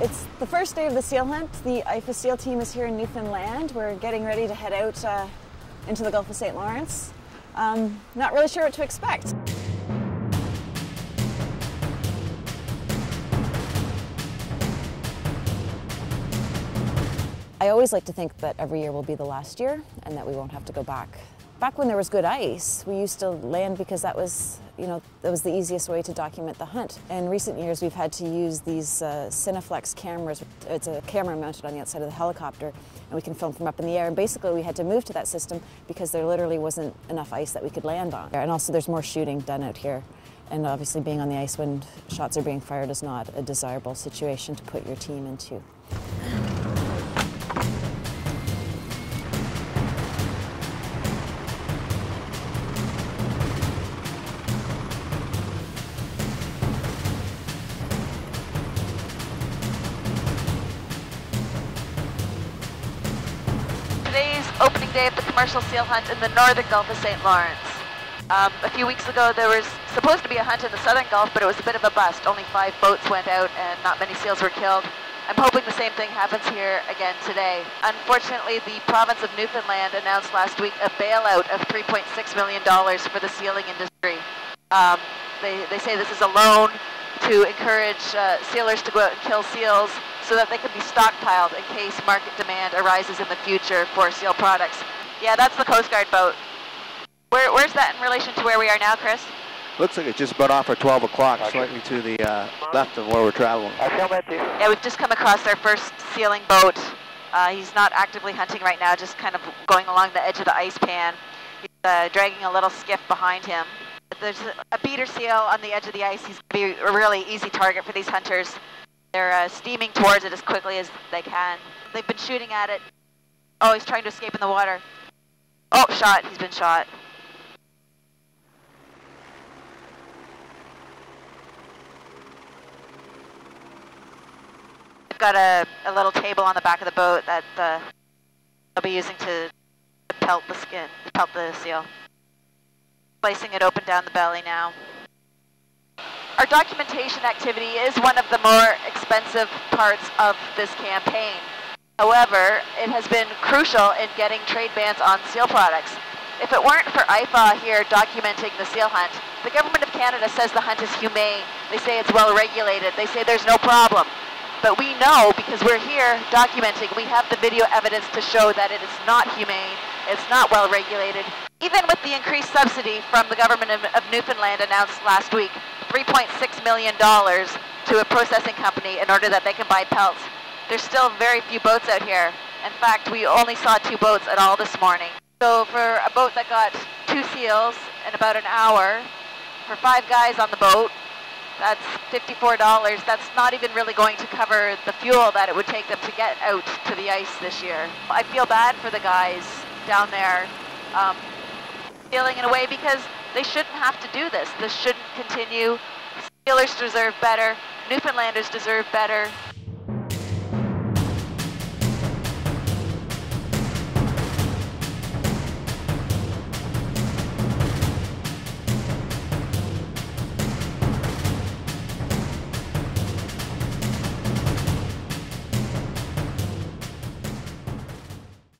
It's the first day of the seal hunt. The IFAW SEAL team is here in Newfoundland. We're getting ready to head out uh, into the Gulf of St. Lawrence. Um, not really sure what to expect. I always like to think that every year will be the last year and that we won't have to go back. Back when there was good ice, we used to land because that was, you know, that was the easiest way to document the hunt. In recent years, we've had to use these uh, Cineflex cameras. It's a camera mounted on the outside of the helicopter, and we can film from up in the air. And basically, we had to move to that system because there literally wasn't enough ice that we could land on. And also, there's more shooting done out here. And obviously, being on the ice when shots are being fired is not a desirable situation to put your team into. Day of the commercial seal hunt in the northern Gulf of St. Lawrence. Um, a few weeks ago there was supposed to be a hunt in the southern Gulf, but it was a bit of a bust. Only five boats went out and not many seals were killed. I'm hoping the same thing happens here again today. Unfortunately, the province of Newfoundland announced last week a bailout of $3.6 million for the sealing industry. Um, they, they say this is a loan to encourage uh, sealers to go out and kill seals so that they can be stockpiled in case market demand arises in the future for seal products. Yeah, that's the Coast Guard boat. Where, where's that in relation to where we are now, Chris? Looks like it's just about off at 12 o'clock, slightly to the uh, left of where we're traveling. Yeah, we've just come across our first sealing boat. Uh, he's not actively hunting right now, just kind of going along the edge of the ice pan. He's uh, dragging a little skiff behind him. There's a beater seal on the edge of the ice. He's going to be a really easy target for these hunters. They're uh, steaming towards it as quickly as they can. They've been shooting at it. Oh, he's trying to escape in the water. Oh, shot. He's been shot. We've got a, a little table on the back of the boat that uh, they'll be using to pelt the skin, pelt the seal. Placing it open down the belly now. Our documentation activity is one of the more expensive parts of this campaign. However, it has been crucial in getting trade bans on seal products. If it weren't for IFAW here documenting the seal hunt, the Government of Canada says the hunt is humane. They say it's well regulated. They say there's no problem. But we know, because we're here documenting, we have the video evidence to show that it is not humane, it's not well regulated. Even with the increased subsidy from the government of, of Newfoundland announced last week, $3.6 million to a processing company in order that they can buy pelts. There's still very few boats out here. In fact, we only saw two boats at all this morning. So for a boat that got two seals in about an hour, for five guys on the boat, that's $54. That's not even really going to cover the fuel that it would take them to get out to the ice this year. I feel bad for the guys down there um, feeling in a way because they shouldn't have to do this. This shouldn't continue. Sealers deserve better. Newfoundlanders deserve better.